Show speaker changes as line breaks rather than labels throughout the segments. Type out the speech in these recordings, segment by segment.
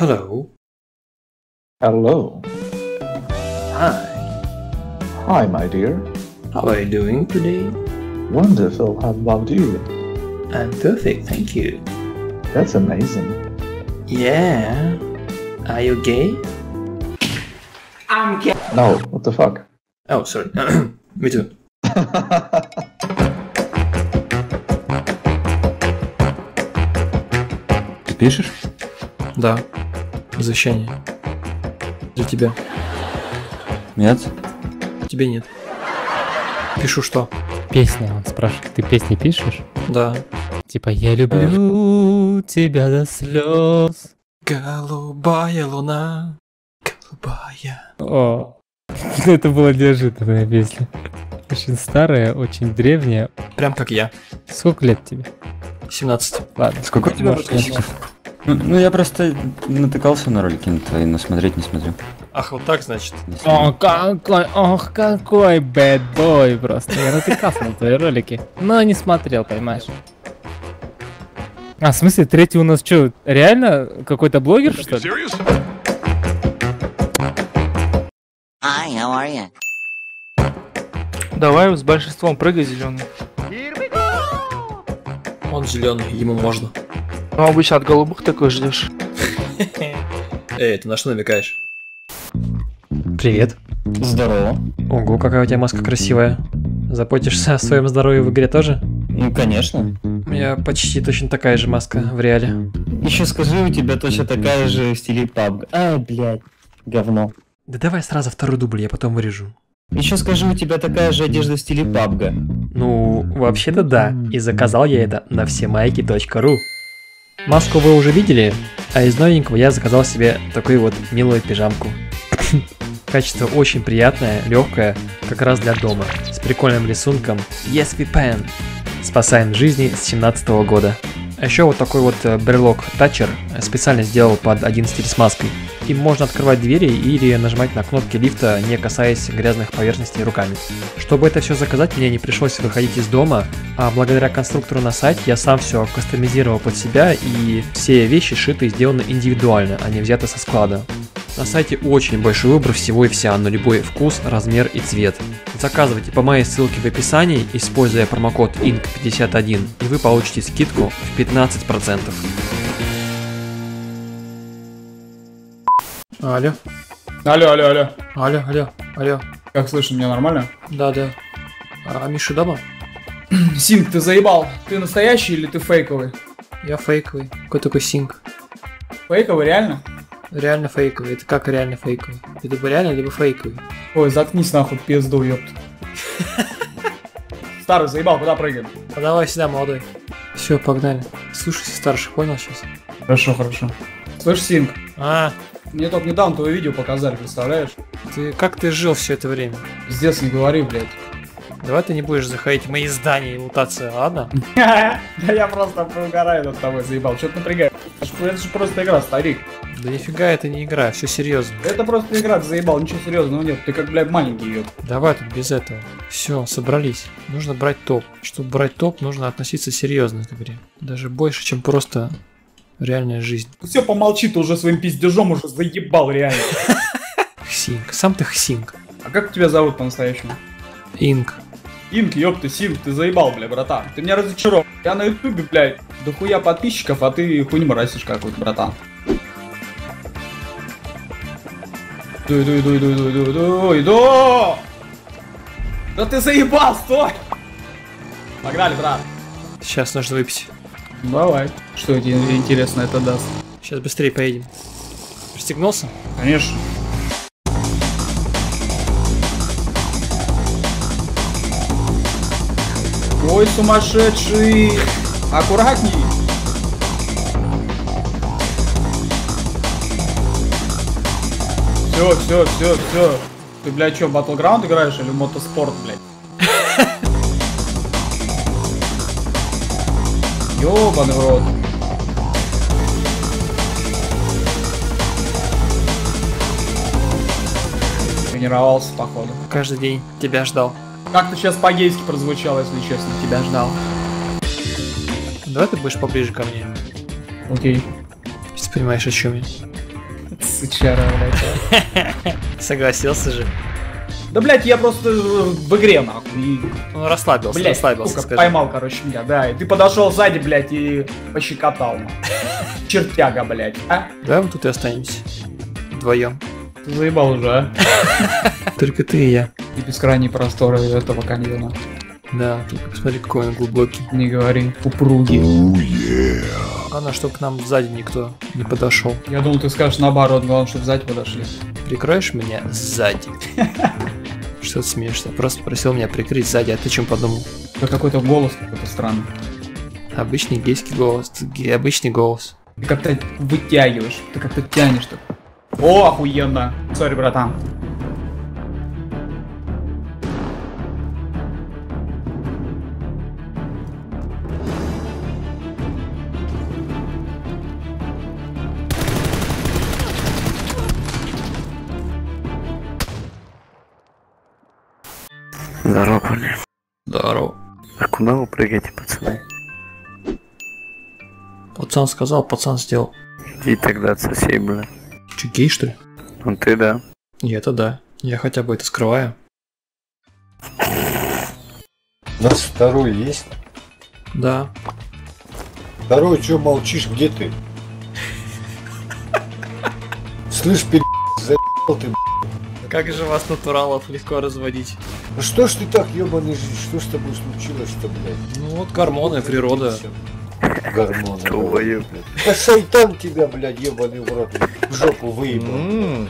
Hello.
Hello.
Hi.
Hi, my dear.
How are you doing today?
Wonderful. How about you?
I'm perfect, thank you.
That's amazing.
Yeah. Are you gay?
No, what the fuck?
Oh, sorry. Me too.
Ты пишешь?
Да. Завещание. Для тебя.
Нет?
Тебе нет. Пишу что?
Песня, он спрашивает, ты песни пишешь?
Да.
Типа, я люблю тебя до слез.
Голубая луна. Голубая.
О, это была неожиданная песня. Очень старая, очень древняя.
Прям как я.
Сколько лет тебе?
17.
Ладно.
Сколько у тебя подписчиков? Ну, ну, я просто натыкался на ролики на твои, но смотреть не смотрю.
Ах, вот так, значит.
Не
О, какой, ох, какой bad boy просто. Я натыкался на твои ролики, но не смотрел, понимаешь. А, в смысле, третий у нас что, реально какой-то блогер, что ли?
Hi, how are you?
Давай с большинством прыгай, зеленый.
Он зеленый, ему можно.
Ну, обычно от голубых такой ждешь.
Эй, ты на что намекаешь? Привет.
Здорово.
Ого, какая у тебя маска красивая. Заботишься о своем здоровье в игре тоже?
Ну, конечно.
У меня почти точно такая же маска в реале.
Еще скажи, у тебя точно такая же в стиле PUBG. А, блядь, говно.
Да давай сразу второй дубль, я потом вырежу.
Еще скажи, у тебя такая же одежда в стиле PUBG.
Ну, вообще-то да, и заказал я это на всемайки.ру. Маску вы уже видели, а из новенького я заказал себе такую вот милую пижамку. Качество очень приятное, легкое, как раз для дома, с прикольным рисунком Yes We Pan. Спасаем жизни с 17 года. А еще вот такой вот э, брелок Toucher специально сделал под один стиль с маской. Им можно открывать двери или нажимать на кнопки лифта, не касаясь грязных поверхностей руками. Чтобы это все заказать, мне не пришлось выходить из дома, а благодаря конструктору на сайте я сам все кастомизировал под себя и все вещи шиты и сделаны индивидуально, а не взяты со склада. На сайте очень большой выбор всего и вся, на любой вкус, размер и цвет. Заказывайте по моей ссылке в описании, используя промокод INC51, и вы получите скидку в 15%. Алло,
Алло, алло, алло.
алло, алло, алло.
Как слышно, меня нормально?
Да, да. А Миша дома?
Синг, ты заебал. Ты настоящий или ты фейковый?
Я фейковый. Какой такой синк?
Фейковый, реально?
Реально фейковый. Это как реально фейковый? Это либо реально, либо фейковый.
Ой, заткнись нахуй, пизду, ёпт. Старый, заебал, куда прыгаем?
А давай сюда, молодой. Все, погнали. Слушайся старших, понял сейчас?
Хорошо, хорошо. Слышь, Синг,
А,
мне только недавно твое видео показали, представляешь?
ты как ты жил все это время?
Пиздец, не говори, блядь.
Давай ты не будешь заходить в мои здания и лутаться, ладно?
Да я просто угораю над тобой, заебал. Что ты напрягаешь? Это же просто игра, старик.
Да нифига это не игра, все серьезно.
Это просто игра, ты заебал, ничего серьезного нет. Ты как, блядь, маленький, ёпт.
Давай тут без этого. Все, собрались. Нужно брать топ. Чтобы брать топ, нужно относиться серьезно к игре. Даже больше, чем просто реальная жизнь.
Все, помолчи, ты уже своим пиздежом уже заебал, реально.
Хсинг. Сам ты хсинг.
А как тебя зовут по-настоящему?
Инк.
Инк, ёб ты, Синг, ты заебал, бля, братан. Ты меня разочаровал. Я на ютубе, блядь, до хуя подписчиков, а ты хуйню моросишь какой-то, братан. Иду, иду, иду, иду, иду, иду, иду, иду! Да ты заебал, стой! Погнали, брат.
Сейчас нужно выпить.
Давай. Что тебе интересно это даст?
Сейчас быстрее поедем. Пристегнулся?
Конечно. Ой, сумасшедший! Аккуратней! Все, все, все, все. Ты, блядь, что, Battleground играешь или мотоспорт, блядь? Ёбаный в рот. Тренировался, походу.
Каждый день тебя ждал.
Как-то сейчас по-гейски прозвучало, если честно.
Тебя ждал. Давай ты будешь поближе ко мне.
Окей.
Если понимаешь, о чем я.
Сучара, блядь.
Согласился же.
Да, блядь, я просто в игре, нахуй.
Ну, расслабился,
Блядь,
расслабился,
сука,
скажи.
поймал, короче, меня, да. И ты подошел сзади, блядь, и пощекотал. Чертяга, блядь, а?
Давай мы тут и останемся. Вдвоем.
Ты заебал уже, а?
Только ты и я.
И бескрайние просторы этого каньона.
Да, только посмотри, какой он глубокий.
Не говори, упругий.
Главное, чтобы к нам сзади никто не подошел.
Я думал, ты скажешь наоборот, главное, чтобы сзади подошли.
Прикроешь меня сзади? Что ты смеешься? Просто просил меня прикрыть сзади, а ты чем подумал?
Это какой-то голос какой-то странный.
Обычный гейский голос, обычный голос.
Ты как-то вытягиваешь, ты как-то тянешь так. О, охуенно. Сори, братан.
Здорово, парни.
Здорово.
А куда вы прыгаете, пацаны?
Пацан сказал, пацан сделал.
Иди тогда отсосей, бля.
Че, гей, что ли?
Ну ты да.
И это да. Я хотя бы это скрываю.
У нас второй есть?
Да.
Второй, что молчишь, где ты? Слышь, пи***, заебал ты,
Как же вас натуралов легко разводить?
Ну что ж ты так, ебаный жизнь, что с тобой случилось-то, блядь?
Ну вот гормоны, природа.
Гормоны.
Долбоёб,
блядь. Да шайтан тебя, блядь, ебаный в рот, в жопу выебал.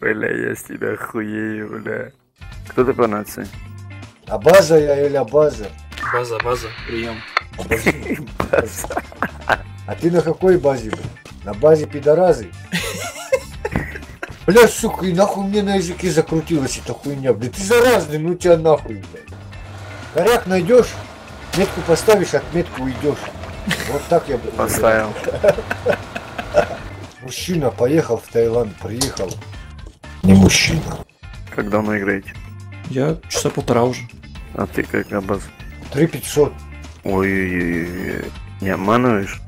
Бля, я с тебя хуею, бля. Кто ты по нации?
А база я или база?
База, база, прием.
А ты на какой базе, блядь? На базе пидоразы? Бля, сука, и нахуй мне на языке закрутилась эта хуйня, блядь. Ты заразный, ну тебя нахуй, блядь. Коряк найдешь, метку поставишь, отметку уйдешь. Вот так я бы
Поставил.
Мужчина поехал в Таиланд, приехал. Не мужчина.
Как давно играете?
Я часа полтора уже.
А ты как на базу?
3500.
Ой-ой-ой. Не обманываешь?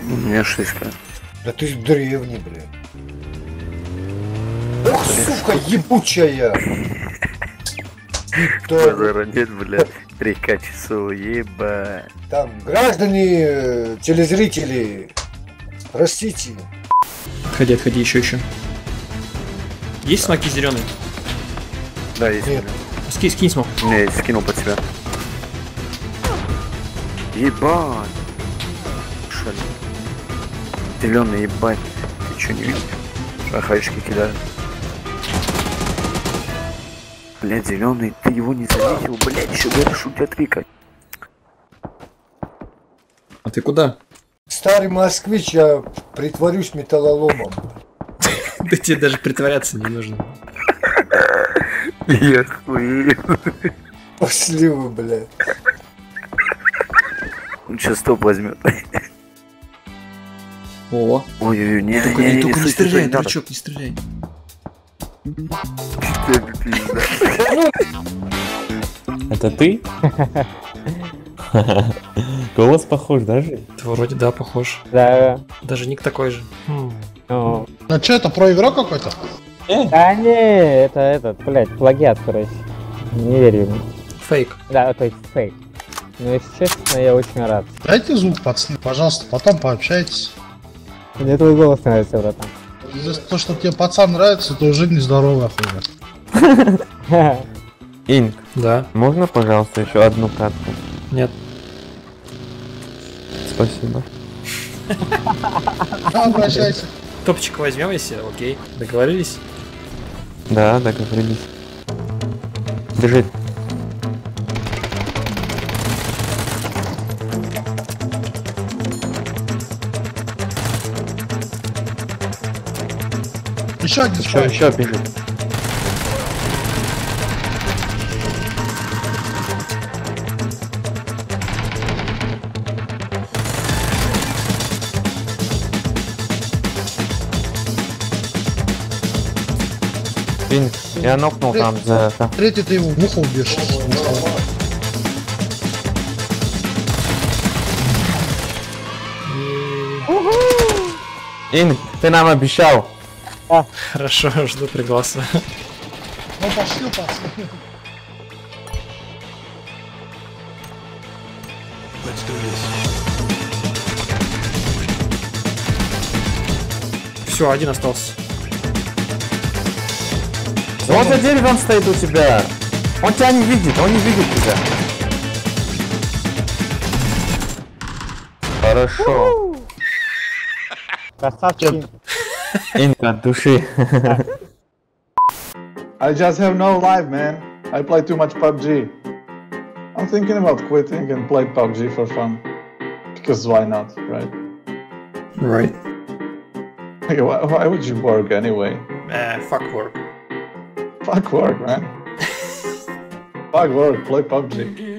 У меня 6к.
Да ты древний, блядь. Сука, ебучая! Питон.
Базара нет, бля. 3к часов, ебать.
Там, граждане, телезрители, простите.
Отходи, отходи, еще, еще. Есть смоки зеленые?
Да, есть.
Нет.
Скинь, скинь смог.
Не, я скинул под тебя. Ебать. Шали. Зеленый, ебать. Ты чё не видишь? Ахаечки кидали. Блять, зеленый, ты его не заметил, блять, еще говоришь, у тебя трика.
А ты куда?
Старый москвич, я притворюсь металлоломом.
Да тебе даже притворяться не нужно.
Я хуею.
Пошли вы, блядь.
Он сейчас топ возьмет.
О,
Ой-ой-ой, не,
только
не,
не,
не,
только не
стой, стой,
стреляй,
не надо.
дурачок, не стреляй.
Ты, пизда.
Это ты? Голос похож даже.
Ты вроде да, похож.
Да.
Даже ник такой же. Хм.
Ну,
А что, это про игрок какой-то?
Да не, это этот, блядь, плагиат, короче. Не верю ему.
Фейк.
Да, то есть фейк. Но если честно, я очень рад.
Дайте звук, пацаны, пожалуйста, потом пообщайтесь.
Мне твой голос нравится, братан.
За то, что тебе пацан нравится, это уже нездоровая хуйня.
Инк,
Да.
можно, пожалуйста, еще одну катку?
Нет.
Спасибо.
Обращайся.
Топчик возьмем, если окей. Договорились?
Да, договорились. Бежит.
Еще один
Еще, еще бежит. Я нокнул там за... там.
Третий ты его в ухо убьешь.
Инг, ты нам обещал.
Хорошо, жду пригласа.
Ну пошли, пошли.
Все, один остался.
Вот за деревом стоит у тебя. Он тебя не видит, он не видит тебя. Хорошо.
Красавчик.
Инг, от души.
I just have no life, man. I play too much PUBG. I'm thinking about quitting and play PUBG for fun. Because why not, right?
Right.
Like, why, why would you work anyway?
Eh, fuck work.
Fuck work, man. Fuck work, play PUBG.